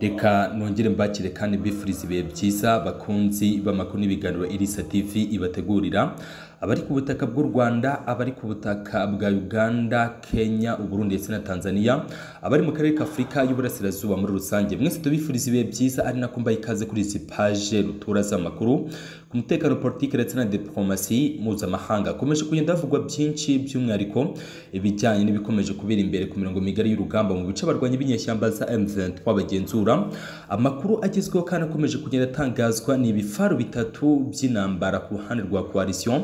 reka nongere mbakire kandi mbifurize ibihe byiza bakunzi b'amakuru n'ibiganiro irisa tv ibategurira. Abari ku butaka bw'u rwanda abari ku butaka bwa uganda kenya uburundi ndetse na tanzania abari mu karere ka afurika y'uburasirazuba muri rusange. Mwese tubifuriza ibihe byiza ari nako mbaye ikaze kuri izi paje rutura z'amakuru. Ku mutekano politiki ndetse na diplomasi mpuzamahanga. Hakomeje kugenda havugwa byinshi by'umwihariko ibijyanye n'ibikomeje kubera imbere ku mirongo migari y'urugamba mu bice abarwanyi b'inyeshyamba za M23 bagenzura amakuru agezweho kandi akomeje kugenda atangazwa ni ibifaru bitatu by'intambara ku ruhande rwa coalition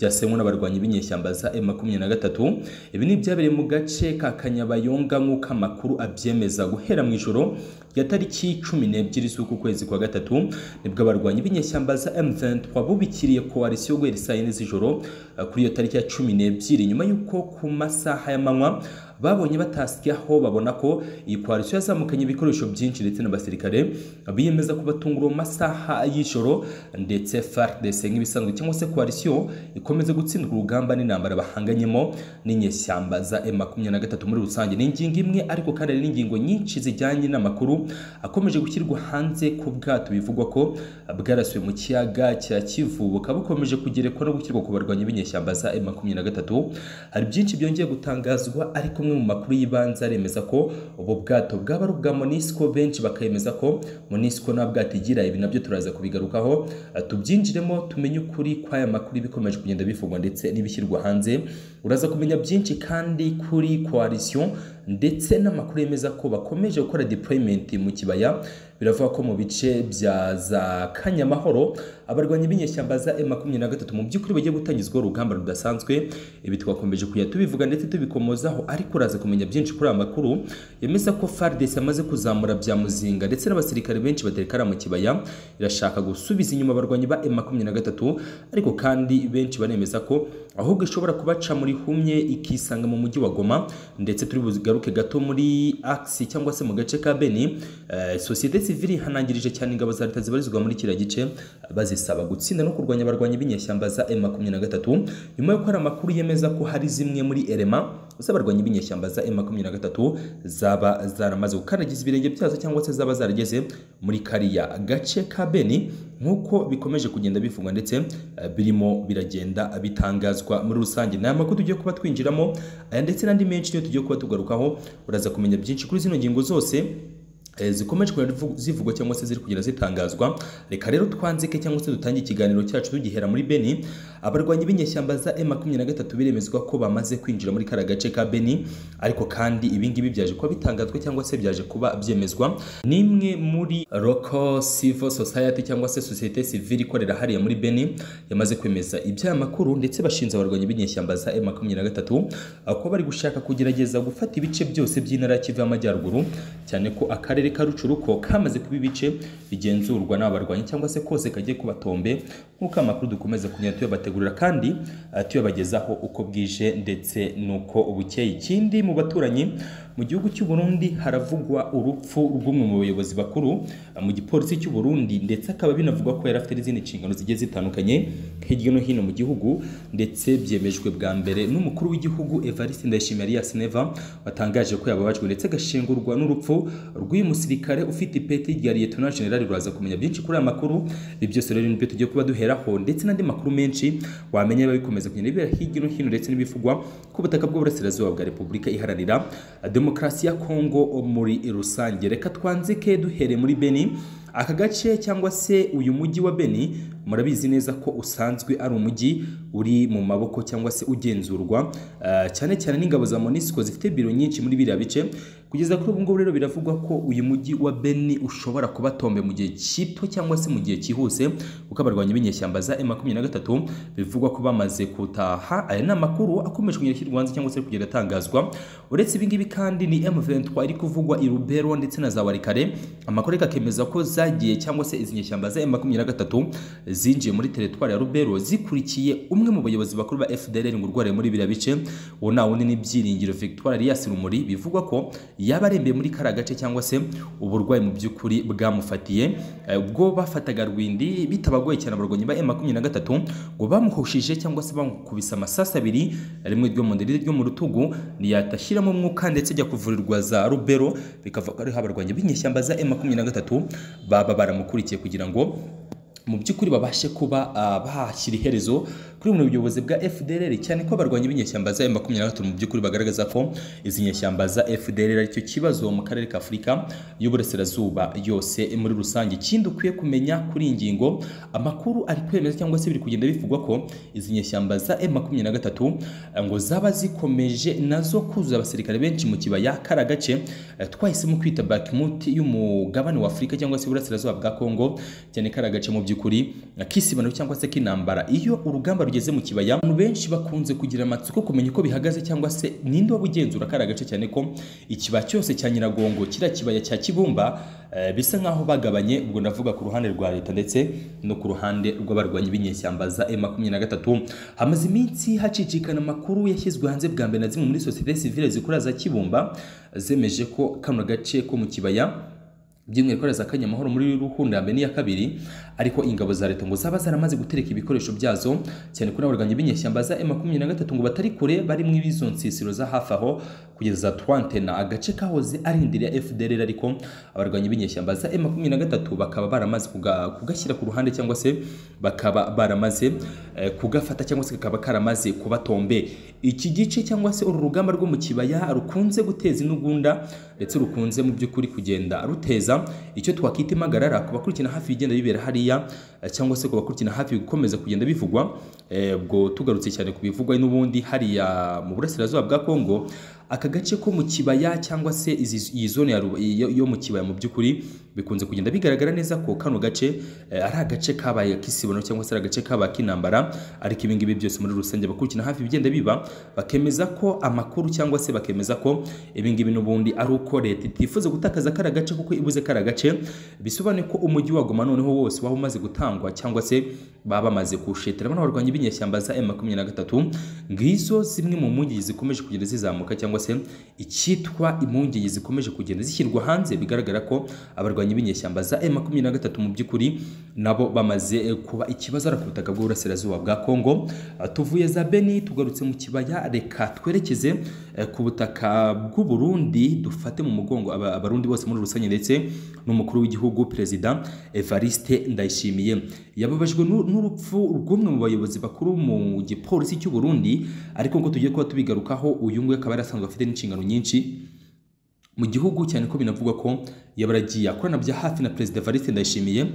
byasenywe n'abarwanyi b'inyeshyamba za M23. Ibi ni ibyabereye mu gace ka Kanyabayonga nk'uko amakuru abyemeza. Guhera mu ijoro ya tariki cumi n'ebyiri z'uku kwezi kwa gatatu ni bwo abarwanyi b'inyeshyamba za M23 bubikiriye coalition guhera saa yine z'ijoro kuri iyo tariki ya cumi n'ebyiri. Nyuma y'uko ku masaha y'amanywa babonye batasyaho babona ko iyi coalition yazamukanye ibikoresho byinshi ndetse n'abasirikare biyemeza kubatungura mu masaha y'ijoro ndetse FARDC nk'ibisanzwe cyangwa se coalition ikomeza gutsindwa urugamba n'intambara bahanganyemo n'inyeshyamba za M23 muri rusange. Ni ingingo imwe ariko kandi hari n'ingingo nyinshi zijyanye n'amakuru akomeje gushyirwa hanze ku bwato. Bivugwa ko bwarasuye mu kiyaga cya Kivu. Bukaba bukomeje kugerekwa no gushyirwa ku barwanyi b'inyeshyamba za M23 hari byinshi byongeye gutangazwa ariko amwe mu makuru y'ibanze aremeza ko ubu bwato bwaba ari ubwa Monisco. Benshi bakemeza ko Monisco nta bwato igira. Ibi na byo turaza kubigarukaho. Tubyinjiremo tumenye ukuri kw'aya makuru bikomeje kugenda bivugwa ndetse n'ibishyirwa hanze. Uraza kumenya byinshi kandi kuri coalition ndetse n'amakuru yemeza ko bakomeje gukora deployment mu kibaya biravuga ko mu bice bya za Kanyamahoro abarwanyi b'inyeshyamba za M23 mu by'ukuri bagiye gutangizwa urugamba rudasanzwe. Ibi twakomeje kujya tubivuga ndetse tubikomozaho ariko uraza kumenya byinshi kuri aya makuru. Yemeza ko FARDC yamaze kuzamura bya muzinga ndetse n'abasirikare benshi baterekara mu kibaya. Irashaka gusubiza inyuma abarwanyi ba M23 ariko kandi benshi banemeza ko ahubwo ishobora kubaca muri humye ikisanga mu mujyi wa Goma ndetse turi bugaruke gato muri Axe cyangwa se mu gace ka Beni. Uh, societe civile ihanangirije cyane ingabo za leta zibarizwa muri kiriya gice bazisaba gutsinda no kurwanya abarwanyi b'inyeshyamba za M23 nyuma yo hari amakuru yemeza ko hari zimwe muri elema z'abarwanyi b'inyeshyamba za M23 zaba zaramaze gukaragiza ibirenge byazo cyangwa se zaba zarageze muri kariya gace ka Beni nk'uko bikomeje kugenda bivugwa ndetse birimo biragenda bitangazwa muri rusange. Ni amakuru tugiye kuba twinjiramo aya ndetse n'andi menshi niyo tugiye kuba tugarukaho uraza kumenya byinshi kuri zino ngingo zose zikomeje zivugwa cyangwa se ziri kugenda zitangazwa. Reka rero twanzike cyangwa se dutange ikiganiro cyacu tugihera muri Beni. Abarwanyi b'inyeshyamba za M23 biremezwa ko bamaze kwinjira muri kara gace ka Beni ariko kandi ibingibi byaje kuba bitangazwa cyangwa se byaje kuba byemezwa. Nimwe muri local civil society cyangwa se societe civile ikorera hariya muri Beni. Yamaze kwemeza iby'aya makuru ndetse bashinze abarwanyi b'inyeshyamba za M23 ko bari gushaka kugerageza gufata ibice byose by'intara ya Kivu y'Amajyaruguru cyane ko akarere ka Rucuruko kamaze kuba ibice bigenzurwa n'abarwanyi cyangwa se kose kagiye kubatombe nk'uko amakuru dukomeza kugenda tuyabategurira kandi tuyabagezaho uko bwije ndetse n'uko bukeye. Ikindi mu baturanyi mu gihugu cy'u Burundi haravugwa urupfu rw'umwe mu bayobozi bakuru mu gipolisi cy'u Burundi ndetse akaba binavugwa ko yari afite n'izindi nshingano zitandukanye hirya no hino mu gihugu ndetse byemejwe bwa mbere n'umukuru w'igihugu Evariste Ndayishimiye Alias Neva watangaje ko yababajwe ndetse agashengurwa n'urupfu rw'uyu musirikare ufite ipeti rya Lieutenant General ruraza kumenya byinshi kuri aya makuru. Ibi byose rero nibyo tugiye kuba duheraho ndetse n'andi makuru menshi wamenya biba bikomeza kugenda bibera hirya no hino ndetse n'ibivugwa ku butaka bw'uburasirazuba bwa Repubulika iharanira demokarasi ya Kongo muri rusange. Reka twanzike duhereye muri Beni. Aka gace cyangwa se uyu mujyi wa Beni murabizi neza ko usanzwe ari umujyi uri mu maboko cyangwa se ugenzurwa uh, cyane cyane n'ingabo za MONUSCO zifite biro nyinshi muri biriya bice. Kugeza kuri ubu ngubu rero biravugwa ko uyu mujyi wa Beni ushobora kuba tombe mu gihe kito cyangwa se mu gihe cyihuse kuko abarwanyi b'inyeshyamba za M23 bivugwa ko bamaze kutaha. Aya ni amakuru akomeje kugenda ashyirwa hanze cyangwa se kugenda atangazwa. Uretse ibi ngibi kandi ni M23 iri kuvugwa i Rubero ndetse na za Warikare amakuru akemeza ko zagiye cyangwa se izi nyeshyamba za M23 zinjiye muri teritwari ya Rubero zikurikiye umwe mu bayobozi bakuru ba FDLR ngo rwareye muri biriya bice. Uwo nta wundi ni Byiringiro Victoire Elias Rumuri. Bivugwa ko yaba arembeye muri kariya gace cyangwa se uburwayi mu by'ukuri bwamufatiye Eh, ubwo bafataga rwindi bitabagoye cyane abarwanyi ba M23 ngo bamuhushije cyangwa se bamukubise amasasu abiri rimwe ryo mu nda ryo mu rutugu niyatashyiramo umwuka ndetse ajya kuvurirwa za rubero bikavuga ko ariho abarwanyi b'inyeshyamba za M23 baba baramukurikiye kugira ngo mu by'ukuri babashe kuba ah, bahashyira iherezo kuri buno buyobozi bwa FDLR cyane ko abarwanyi b'inyeshyamba za M23 mu by'ukuri bagaragaza ko izi nyeshyamba za FDLR ari cyo kibazo mu karere ka Afurika y'uburasirazuba yose muri rusange. Ikindi ukwiye kumenya kuri iyi ngingo amakuru ari kwemeza cyangwa se biri kugenda bivugwa ko izi nyeshyamba za M23 eh, ngo zaba zikomeje na zo kuzuza abasirikare benshi mu kibaya kara gace eh, twahisemo kwita Bakhmut y'umugabane wa Afurika cyangwa se uburasirazuba bwa Kongo cyane kara gace mu by'ukuri eh, k'isibano cyangwa se k'intambara iyo urugamba rugeze mu kibaya abantu benshi bakunze kugira amatsiko kumenya uko bihagaze cyangwa se ninde waba ugenzura kara gace cyane ko ikibaya cyose cya Nyiragongo kiriya kibaya cya Kibumba eh, bisa nkaho bagabanye ubwo ndavuga ku ruhande rwa leta ndetse no ku ruhande rw'abarwanyi b'inyeshyamba za M23 hamaze iminsi hacicikana amakuru yashyizwe hanze bwa mbere na zimwe muri sosiyete sivile zikora za Kibumba zemeje ko kano gace ko mu kibaya by'umwihariko za kanyamahoro muri ruhunda mbere n'iya kabiri ariko ingabo za leta ngo zaba zaramaze gutereka ibikoresho byazo cyane ko n'abarwanyi b'inyeshyamba za M23 ngo batari kure bari mu izo nsisiro za hafi aho kugeza Twantena agace kahoze ari indiri ya FDLR ariko abarwanyi b'inyeshyamba za M23 bakaba baramaze kuga- kugashyira ku ruhande cyangwa se bakaba baramaze eh, kugafata cyangwa se kakaba karamaze kubatombe iki gice cyangwa se uru rugamba rwo mu kibaya rukunze guteza intugunda ndetse rukunze mu by'ukuri kugenda ruteza icyo twakwita impagarara ku bakurikirana hafi ibigenda bibera hariya eh, cyangwa se ku bakurikirana hafi gukomeza kugenda bivugwa eh, ubwo tugarutse cyane ku bivugwa n'ubundi hariya mu burasirazuba bwa Kongo aka gace ko mu kibaya cyangwa se iyi zone yo mu kibaya mu by'ukuri bikunze kugenda bigaragara neza ko kano gace eh, ari agace kabaye kisibona cyangwa se ari agace kabaye kinambara ariko ibi ngibi byose muri rusange bakurikirana hafi ibigenda biba bakemeza ko amakuru cyangwa se bakemeza ko ibi ngibi n'ubundi ari uko leta itifuza gutakaza kara gace kuko ibuze kara gace bisobanuye ko umujyi wa Goma noneho wose waba umaze gutangwa cyangwa se baba bamaze kuwushetera. Bano barwanyi b'inyeshyamba za M23 ngizo zimwe mu mpungenge zikomeje kugenda zizamuka cyangwa se icyitwa impungenge zikomeje kugenda zishyirwa hanze bigaragara ko abarwanyi b'inyeshyamba za M23 mu by'ukuri nabo bamaze eh, kuba ikibazo ku butaka bw'uburasirazuba bwa Kongo Ah, tuvuye za Beni tugarutse mu kibaya reka twerekeze eh, ku butaka bw'u Burundi dufate mu mugongo aba- abarundi bose muri rusange ndetse n'umukuru w'igihugu perezida Evariste Ndayishimiye. Yababajwe n'u- n'urupfu rw'umwe mu bayobozi bakuru mu gipolisi cy'u Burundi ariko ngo tugiye kuba tubigarukaho uyu nguyu akaba yarasanzwe afite n'inshingano nyinshi. Mu gihugu cyane ko binavugwa ko yabaragiye akorana bya hafi na perezida Evariste Ndayishimiye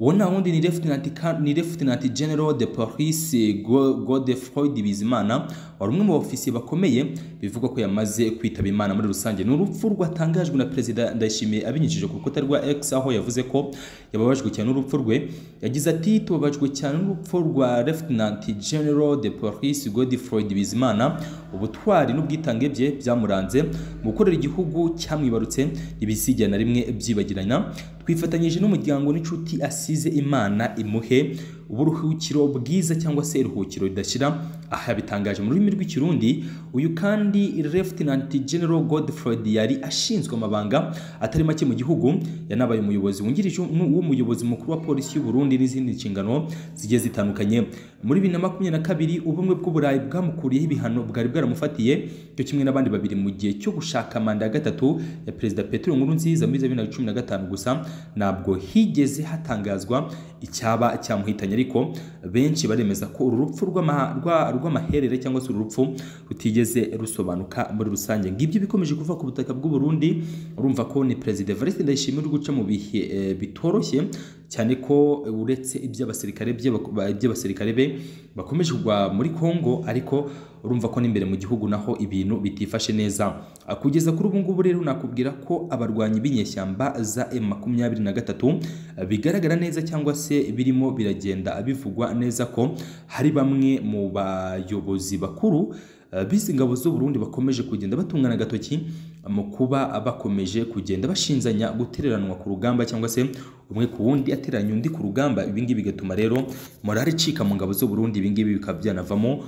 uwo nta wundi ni Lieutenant General de Police Go- Godefroid Bizimana wari umwe mu ofisiye bakomeye bivugwa ko yamaze kwitaba Imana muri rusange. Ni urupfu rwatangajwe na perezida Ndayishimiye abinyujije ku rukuta rwa X aho yavuze ko yababajwe cyane n'urupfu rwe. Yagize ati tubabajwe cyane n'urupfu rwa Lieutenant General de Police Godefroid Bizimana. Ubutwari n'ubwitange bye byamuranze. Mu gukorera igihugu cyamwibarutse ntibizigera na rimwe byibagirana twifatanyije n'umuryango n'inshuti asize imana imuhe uburuhukiro bwiza cyangwa se iruhukiro ridashira aha yabitangaje mu rurimi rw'ikirundi uyu kandi Lieutenant General Godfred yari ashinzwe amabanga atari make mu gihugu yanabaye umuyobozi wungirije w'umuyobozi mukuru wa polisi y'u Burundi n'izindi nshingano zigiye zitandukanye. Muri bibiri na makumyabiri na kabiri ubumwe bw'uburayi bwamukuriyeho ibihano bwari bwaramufatiye cyo kimwe n'abandi babiri mu gihe cyo gushaka manda ya gatatu ya perezida Petero Nkurunziza muri bibiri na cumi na gatanu gusa ntabwo higeze hatangazwa icyaba cyamuhitanye. Ariko benshi baremeza ko uru rupfu rw'ama- rwa- rw'amaherere cyangwa se uru rupfu rutigeze rusobanuka muri rusange. Ngibyo bikomeje kuva ku butaka bw'u Burundi urumva ko ni perezida Evariste Ndayishimiye uri guca mu bihe eh, bitoroshye cyane ko uretse iby'abasirikare be bakomeje kugwa muri Kongo ariko urumva ko n'imbere mu gihugu naho ibintu bitifashe neza. Kugeza kuri ubu ngubu rero nakubwira ko abarwanyi b'inyeshyamba za M23 ah, bigaragara neza cyangwa se birimo biragenda bivugwa neza ko hari bamwe mu bayobozi bakuru ah, b'izi ngabo z'u Burundi bakomeje kugenda batungana agatoki mu kuba bakomeje kugenda bashinzanya gutereranwa ku rugamba cyangwa se umwe ku wundi ateranya undi ku rugamba. Ibingibi bigatuma rero morale icika mu ngabo z'u Burundi ibingibi bikaba byanavamo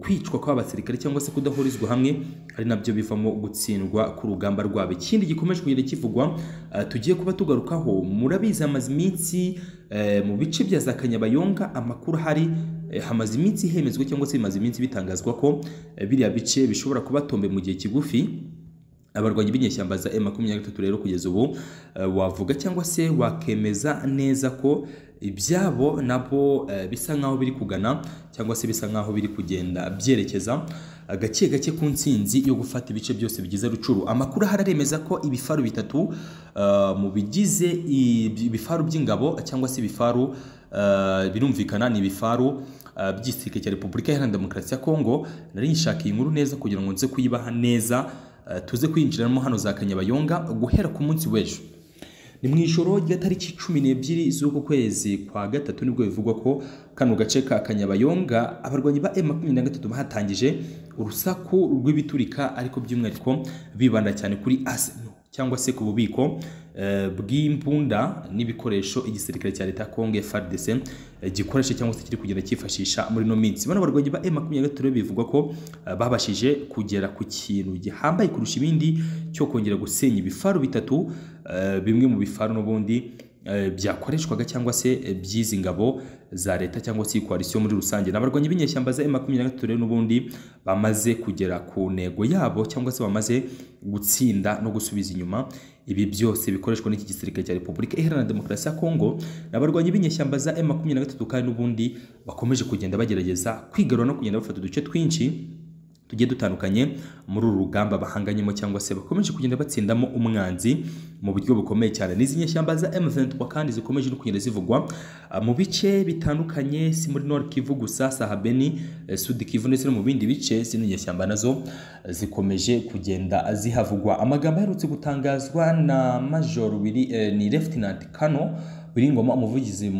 kwicwa kw'abasirikare cyangwa se kudahurizwa hamwe ari na byo bivamo gutsindwa ku rugamba rwabo. Ikindi gikomeje kugenda kivugwa tugiye kuba tugarukaho murabizi hamaze iminsi mu bice bya za kanyabayonga amakuru ahari hamaze iminsi hemezwa cyangwa se bimaze iminsi bitangazwa ko biriya bice bishobora kuba tombe mu gihe kigufi. Abarwanyi b'inyeshyamba za M23 rero kugeza ubu wavuga cyangwa se wakemeza neza ko ibyabo nabo bisa nkaho biri kugana cyangwa se bisa nkaho biri kugenda byerekeza gake gake ku nsinzi yo gufata ibice byose bigize rucuru. Amakuru ahari aremeza ko ibifaru bitatu mu bigize ibifaru by'ingabo cyangwa se ibifaru birumvikana ni ibifaru by'igisirikare cya repubulika iharanira demokarasi ya kongo nari nyishakiye inkuru neza kugira ngo nze kuyibaha neza tuze kwinjiramo hano za kanyabayonga guhera ku munsi w'ejo. Ni mu ijoro rya tariki cumi n'ebyiri z'uku kwezi kwa gatatu ni bwo bivugwa ko kano gace ka kanyabayonga abarwanyi ba M23 bahatangije urusaku rw'ibiturika ariko by'umwihariko bibanda cyane kuri arsenal. Cyangwa se ku bubiko bw'imbunda n'ibikoresho igisirikare cya leta Kongo FARDC gikoresha cyangwa se kiri kugenda cyifashisha muri no minsi. Bano barwanyi ba M23 bivugwa ko babashije kugera ku kintu gihambaye kurusha ibindi cyo kongera gusenya ibifaru bitatu bimwe mu bifaru n'ubundi byakoreshwaga cyangwa se by'izi ngabo za leta cyangwa se koalisiyo muri rusange. N'abarwanyi b'inyeshyamba za M23 n'ubundi bamaze kugera ku ntego yabo cyangwa se bamaze gutsinda no gusubiza inyuma ibi byose bikoreshwa n'iki gisirikare cya Repubulika Iharanira Demokarasi ya Kongo. N'abarwanyi b'inyeshyamba za M23 kandi n'ubundi bakomeje kugenda bagerageza kwigarura no kugenda bafata uduce twinshi tugiye dutandukanye muri uru rugamba bahanganyemo cyangwa se bakomeje kugenda batsindamo umwanzi mu buryo bukomeye cyane. N'izi nyeshyamba za M23 kandi zikomeje no kugenda zivugwa mu bice bitandukanye si muri Nord Kivu gusa Sahabeni Sud Kivu ndetse no mu bindi bice zino nyeshyamba na zo zikomeje kugenda zihavugwa. Amagambo aherutse gutangazwa na Major Willy eh, ni Lieutenant Kano Biringoma umuvugizi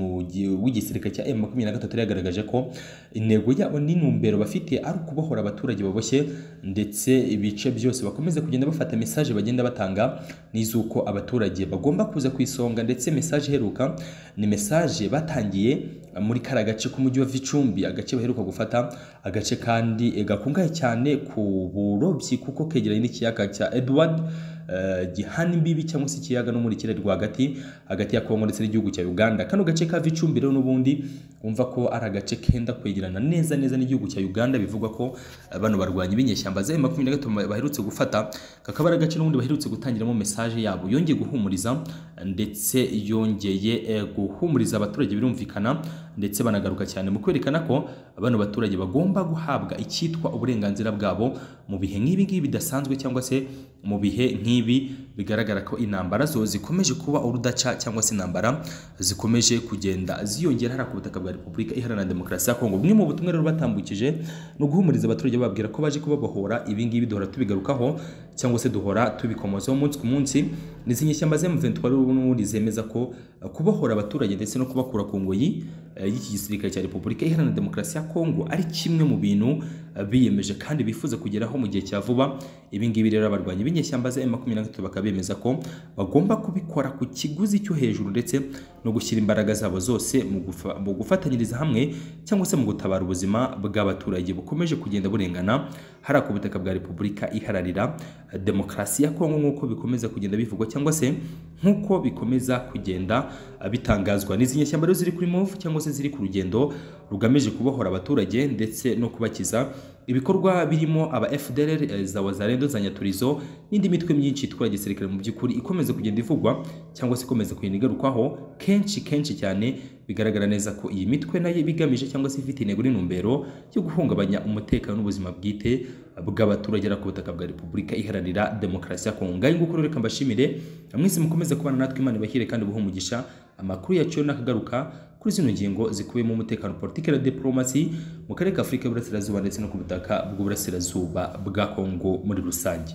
w'igisirikare cya M23 yagaragaje ko intego yabo n'intumbero bafite ari ukubohora abaturage baboshye ndetse ibice byose bakomeza kugenda bafata message bagenda batanga n'izuko abaturage bagomba kuza ku isonga ndetse message iheruka ni message batangiye muri kara gace k'umujyi wa Vicumbi agace baheruka gufata agace kandi gakungahaye cyane ku burobyi kuko kegeranye n'ikiyaga cya Edward gihana imbibi cyangwa se ikiyaga no muri kirere rwagati hagati ya Kongo ndetse n'igihugu cya Uganda. Kano gace ka Vicumbi rero n'ubundi umva ko ari agace kenda kwegerana neza neza n'igihugu cya Uganda. Bivugwa ko bano barwanyi b'inyeshyamba za M23 baherutse gufata kakaba ari agace n'ubundi baherutse gutangiramo message yabo. Yongeye guhumuriza ndetse yongeye guhumuriza abaturage birumvikana ndetse banagaruka cyane mu kwerekana ko bano baturage bagomba guhabwa icyitwa uburenganzira bwabo mu bihe nk'ibi ngibi bidasanzwe cyangwa se mu bihe nk'ibi bigaragara ko intambara zo zikomeje kuba urudaca cyangwa se intambara zikomeje kugenda ziyongera hariya ku butaka bwa Repubulika Iharanira Demokarasi ya Kongo. Bumwe mu butumwa rero batambukije no guhumuriza abaturage bababwira ko baje kubabohora ibi ngibi duhora tubigarukaho cyangwa se duhora tubikomozaho umunsi ku munsi n'izi nyeshyamba za M23 n'ubundi zemeza ko kubohora abaturage ndetse no kubakura ku ngoyi y'iki gisirikare cya Repubulika Iharanira Demokarasi ya Kongo ari kimwe mu bintu biyemeje kandi bifuza kugeraho mu gihe cya vuba. Ibi ngibi rero abarwanyi b'inyeshyamba za M23 bakaba bemeza ko bagomba kubikora ku kiguzi cyo hejuru ndetse no gushyira imbaraga zabo zose mu gufatanyiriza hamwe cyangwa se mu gutabara ubuzima bw'abaturage bukomeje kugenda burengana. Hariya ku butaka bwa Repubulika Iharanira Demokarasi ya Kongo nk'uko bikomeza kugenda bivugwa cyangwa se nk'uko bikomeza kugenda bitangazwa. N'izi nyeshyamba rero ziri kuri move cyangwa se ziri ku rugendo rugamije kubohora abaturage ndetse no kubakiza ibikorwa birimo aba FDLR za Wazalendo za Nyaturizo n'indi mitwe myinshi itwara gisirikare mu by'ukuri ikomeza kugenda ivugwa cyangwa se ikomeza kugenda igarukwaho kenshi kenshi cyane bigaragara neza ko iyi mitwe na yo bigamije cyangwa se ifite intego n'intumbero yo guhungabanya umutekano n'ubuzima bwite bw'abaturage ku butaka bwa Repubulika Iharanira Demokarasi ya Kongo. Ngaho nguko reka mbashimire mwese mukomeze kubana natwe Imana ibahire kandi buhumugisha amakuru yacu nakagaruka kuri zino ngingo zikubiyemo umutekano politiki na diplomasi mu karere ka Afurika y'Uburasirazuba ndetse no ku butaka bw'Uburasirazuba bwa Kongo muri rusange.